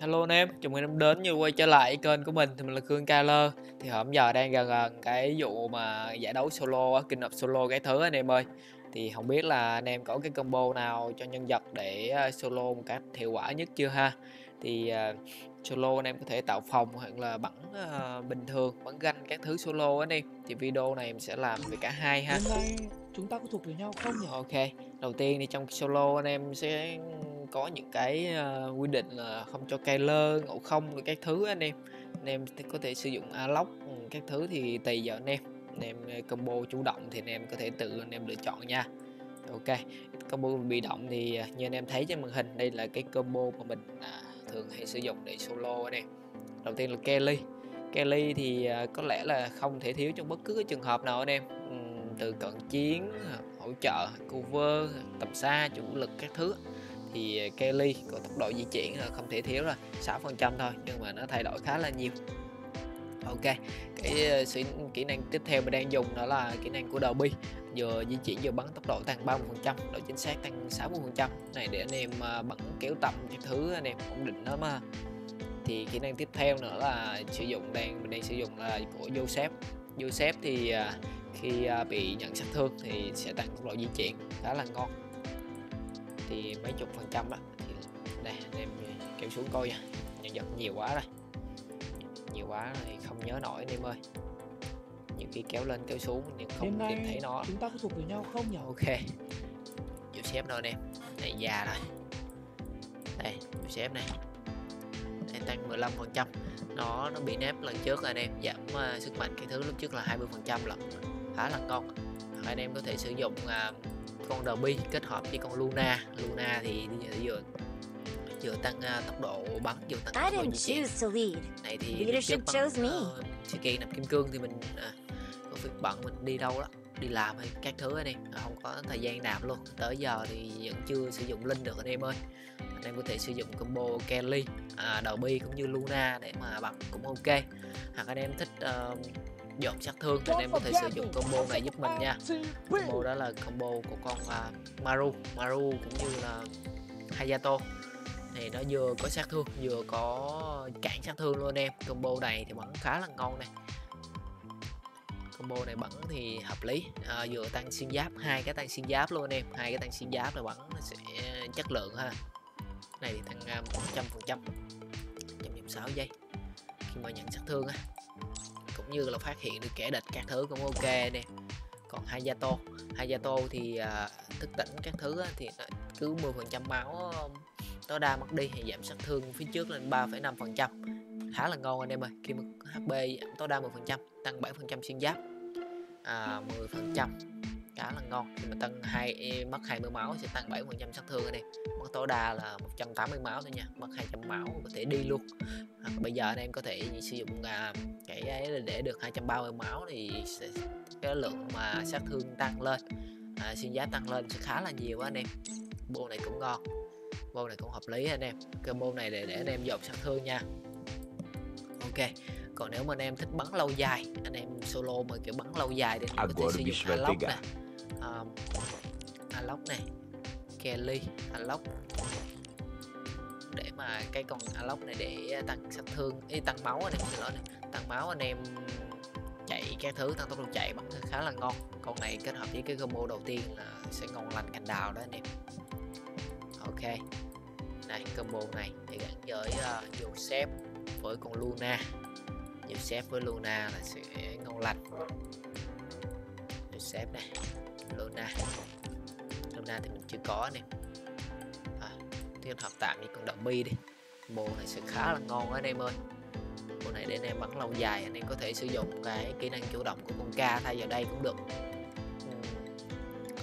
Hello anh em, chào mừng em đến như quay trở lại kênh của mình thì mình là Cương Kyler. Thì hôm giờ đang gần gần cái vụ mà giải đấu solo á, kinh hợp solo cái thứ anh em ơi. Thì không biết là anh em có cái combo nào cho nhân vật để ờ, solo một cách hiệu quả nhất chưa ha? Thì uh, solo anh em có thể tạo phòng hoặc là bắn uh, bình thường, bắn ganh các thứ solo anh em. Thì video này em sẽ làm về cả hai ha. Hôm nay chúng ta có thuộc về nhau không nhỉ? Ok, đầu tiên thì trong solo anh em sẽ có những cái uh, quy định là không cho cây lơ, ngộ không rồi các thứ anh em. Anh em có thể sử dụng alock ừ, các thứ thì tùy vào anh em. Anh em ờ, combo chủ động thì anh em có thể tự anh em lựa chọn nha. Ok, combo bị động thì ờ, như anh em thấy trên màn hình đây là cái combo mà mình à, thường hay sử dụng để solo anh em. Đầu tiên là Kelly. Kelly thì à, có lẽ là không thể thiếu trong bất cứ cái trường hợp nào anh em từ cận chiến hỗ trợ cover tầm xa chủ lực các thứ thì Kelly có tốc độ di chuyển là không thể thiếu rồi 6 phần trăm thôi, nhưng mà nó thay đổi khá là nhiều. Ok, cái ờ, kỹ năng tiếp theo mình đang dùng đó là kỹ năng của Derby vừa di chuyển vừa bắn tốc độ tăng 30 phần trăm, độ chính xác tăng 60 phần trăm. Này, để anh em ờ, bắn kéo tầm các thứ, anh em ổn định đó mà thì kỹ năng tiếp theo nữa là sử dụng đang, mình đang sử dụng là của Joseph. Joseph thì ờ, khi bị nhận sát thương thì sẽ tăng tốc độ di chuyển khá là ngon thì mấy chục phần trăm đó. Thì đây anh em kéo xuống coi nha. Nhân vật nhiều quá rồi. Nhiều quá thì không nhớ nổi anh em ơi. Nhiều khi kéo lên kéo xuống nhưng không Đêm tìm thấy nó. chúng ta có thuộc về nhau không nhỉ? Ok. Joseph đâu anh em này già rồi. Đây Joseph này. Đây tăng 15 phần trăm. Nó nó bị nếp lần trước anh em giảm uh, sức mạnh cái thứ lúc trước là 20 phần trăm lần khá là ngon anh em có thể sử dụng uh, con Derby kết hợp với con Luna. Luna thì vừa vừa tăng uh, tốc độ bắn vừa tăng tốc độ di chuyển này thì Leadership chose me. sự kiện nạp kim cương thì mình uh, có việc bận mình đi đâu đó đi làm hay các thứ anh em. Không có thời gian nạp luôn. Tới giờ thì vẫn chưa sử dụng linh được anh em ơi. Anh em có thể sử dụng combo Kelly à, đầu bi cũng như Luna để mà bật cũng ok. Hoặc anh em thích uh, dọn sát thương thì anh em có thể sử dụng combo này giúp mình nha. Combo đó là combo của con uh, Maru. Maru cũng như là Hayato. Thì nó vừa có sát thương vừa có cản sát thương luôn em. Combo này thì vẫn khá là ngon này combo này bắn thì hợp lý. À, vừa tăng xuyên giáp hai cái tăng xuyên giáp luôn em. Hai cái tăng xuyên giáp là bắn nó sẽ chất lượng ha. Này thì tăng à, một trăm phần trăm. Giây. Khi mà nhận sát thương á cũng như là phát hiện được kẻ địch các thứ cũng ok nè. Còn Hayato Hayato thì uh, thức tỉnh các thứ á, thì cứ 10 phần trăm máu um, tối đa mất đi thì giảm sát thương phía trước lên 3,5 phần trăm. Khá là ngon anh em ơi khi mà HP giảm tối đa 10 phần trăm tăng 7 phần trăm xuyên giáp. À, 10 phần trăm khá là ngon. Khi mà tăng hai mất 20 máu sẽ tăng 7 phần trăm sát thương em mất tối đa là 180 máu thôi nha. Mất 200 máu có thể đi luôn. À, bây giờ anh em có thể sử dụng à, cái ấy để được 230 máu thì sẽ, cái lượng mà sát thương tăng lên. À, xuyên giá tăng lên sẽ khá là nhiều anh em. Bộ này cũng ngon. Bộ này cũng hợp lý anh em. Bộ này để để anh em dồn sát thương nha. Ok. Còn nếu mà anh em thích bắn lâu dài anh em solo mà kiểu bắn lâu dài thì anh có thể sử dụng Alok nè um, Alok này Kelly Alok để mà cái con Alok này để tăng sát thương ý, tăng máu anh em xin lỗi này tăng máu anh em chạy các thứ tăng tốc độ chạy bắn khá là ngon. Con này kết hợp với cái combo đầu tiên là sẽ ngon lành cành đào đó anh em. Ok này combo này thì gắn với ờ, uh, Joseph với con Luna. Joseph với Luna là sẽ ngon lành. Joseph này Luna Luna thì mình chưa có nè. À, kết hợp tạm với con đậu bi đi. Bộ này sẽ khá là ngon anh em ơi. Bộ này để anh em bắn lâu dài anh em có thể sử dụng cái kỹ năng chủ động của con ca thay vào đây cũng được.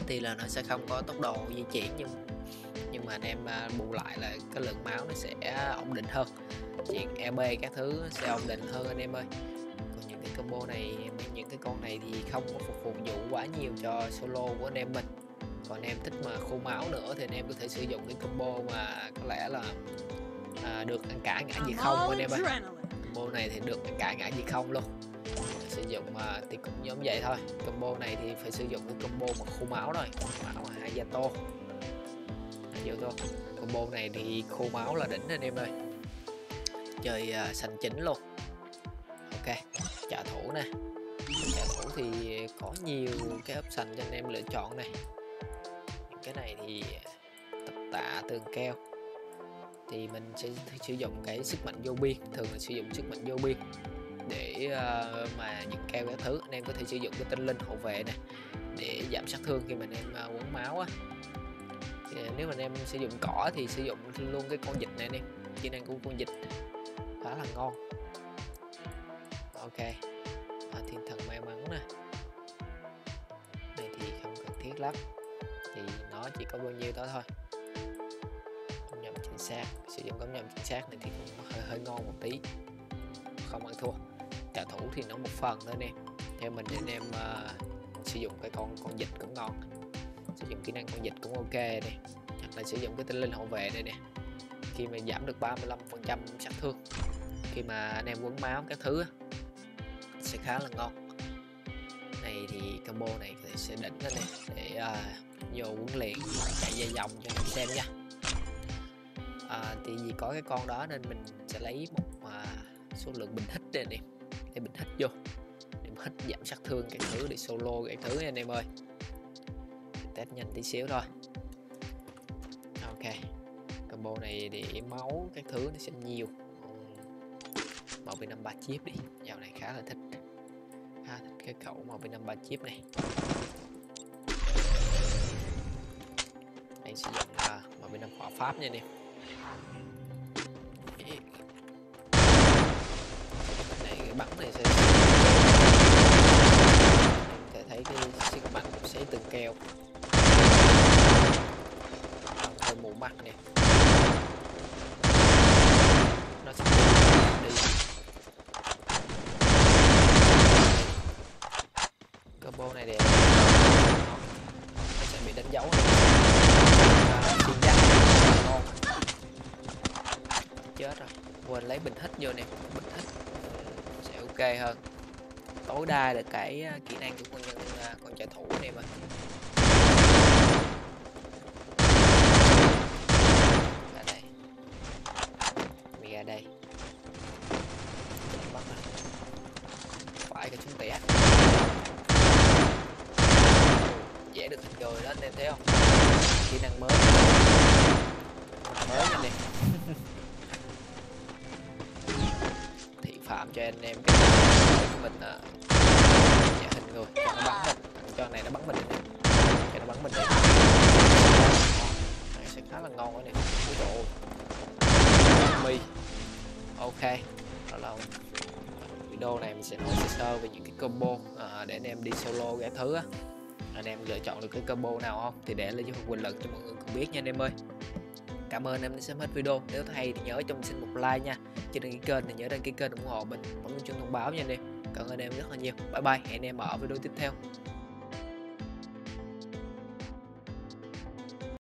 Thì là nó sẽ không có tốc độ di chuyển nhưng nhưng mà anh em à, bù lại là cái lượng máu nó sẽ ổn định hơn. Chuyện EB các thứ sẽ ổn định hơn anh em ơi combo này những cái con này thì không có phục vụ quá nhiều cho solo của anh em mình. Còn anh em thích mà khô máu nữa thì anh em có thể sử dụng cái combo mà có lẽ là à, được ăn cả ngã gì không anh em ơi combo này thì được ăn cả ngã gì không luôn. Sử dụng mà thì cũng giống vậy thôi. Combo này thì phải sử dụng cái combo mà khô máu rồi. Máu Hayato Hayato combo này thì khô máu là đỉnh anh em ơi. Chơi uh, sành chính luôn ok trợ thủ nè. Trợ thủ thì có nhiều cái option cho anh em lựa chọn này. Những cái này thì tập tạ tường keo. Thì mình sẽ sử dụng cái sức mạnh vô biên thường là sử dụng sức mạnh vô biên để uh, mà những keo các thứ anh em có thể sử dụng cái tinh linh hộ vệ này để giảm sát thương khi mà anh em uh, quấn máu á. Thì nếu mà anh em sử dụng cỏ thì sử dụng luôn cái con vịt này đi kỹ năng của con vịt khá là ngon ok. À, thiên thần may mắn nè. Này thì không cần thiết lắm. Thì nó chỉ có bao nhiêu đó thôi. Công nhầm chính xác. Sử dụng công nhầm chính xác này thì cũng hơi hơi ngon một tí. Không ăn thua. Trả thủ thì nó một phần thôi nè. Theo mình anh em uh, sử dụng cái con con dịch cũng ngon. Sử dụng kỹ năng con dịch cũng ok nè. Hoặc là sử dụng cái tinh linh hậu vệ đây nè. Khi mà giảm được 35 phần trăm sát thương. Khi mà anh em quấn máu các thứ sẽ khá là ngon. Này thì combo này sẽ đỉnh lên nè để uh, vô huấn luyện chạy dây vòng cho anh em xem nha. À, thì vì có cái con đó nên mình sẽ lấy một uh, số lượng bình hít đây nè để bình hít vô để hít giảm sát thương cái thứ để solo cái thứ anh em ơi. Test nhanh tí xíu thôi. Ok combo này để máu cái thứ nó sẽ nhiều. Một b năm ba chip đi dạo này khá là thích khá thích cái khẩu màu bên năm ba chip này. Anh sử dụng là màu bên năm hỏa pháp nha anh em này, cái bắn này sẽ combo này để nó sẽ bị đánh dấu. Xuyên giáp ngon chết rồi. Quên, lấy bình hít vô nè. Bình hít sẽ ok hơn. Tối đa được cái à, kỹ năng của quân nhân được rồi đó anh em thấy không? Kỹ năng mới. Mới này thị phạm cho anh em cái của mình à dạ hình người cho nó bắn mình. Cho này nó bắn mình nè. Cho nó bắn mình đây. Này sẽ khá là ngon cái này ui độ mi. Ok. Đó là video này mình sẽ nói sơ sơ về những cái combo à, để anh em đi solo cái thứ á anh em lựa chọn được cái combo nào không? Thì để lên cho phần bình luận cho mọi người cùng biết nha anh em ơi. Cảm ơn em đã xem hết video. Nếu thấy thì nhớ cho mình xin một like nha. Chưa đăng ký kênh thì nhớ đăng ký kênh ủng hộ mình. Bấm chuông thông báo nha anh em. Cảm ơn em rất là nhiều. Bye bye. Hẹn em ở video tiếp theo.